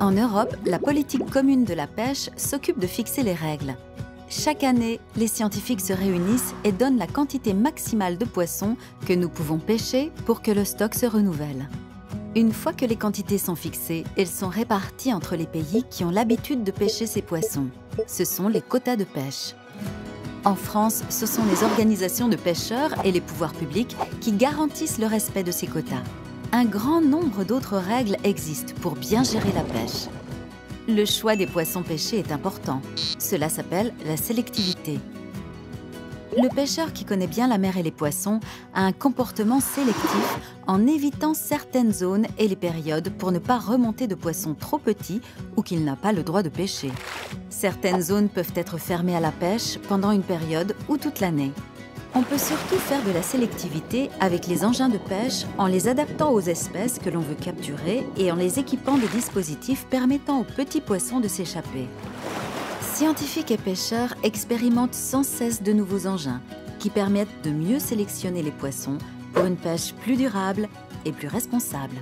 En Europe, la politique commune de la pêche s'occupe de fixer les règles. Chaque année, les scientifiques se réunissent et donnent la quantité maximale de poissons que nous pouvons pêcher pour que le stock se renouvelle. Une fois que les quantités sont fixées, elles sont réparties entre les pays qui ont l'habitude de pêcher ces poissons. Ce sont les quotas de pêche. En France, ce sont les organisations de pêcheurs et les pouvoirs publics qui garantissent le respect de ces quotas. Un grand nombre d'autres règles existent pour bien gérer la pêche. Le choix des poissons pêchés est important. Cela s'appelle la sélectivité. Le pêcheur qui connaît bien la mer et les poissons a un comportement sélectif en évitant certaines zones et les périodes pour ne pas remonter de poissons trop petits ou qu'il n'a pas le droit de pêcher. Certaines zones peuvent être fermées à la pêche pendant une période ou toute l'année. On peut surtout faire de la sélectivité avec les engins de pêche en les adaptant aux espèces que l'on veut capturer et en les équipant de dispositifs permettant aux petits poissons de s'échapper. Scientifiques et pêcheurs expérimentent sans cesse de nouveaux engins qui permettent de mieux sélectionner les poissons pour une pêche plus durable et plus responsable.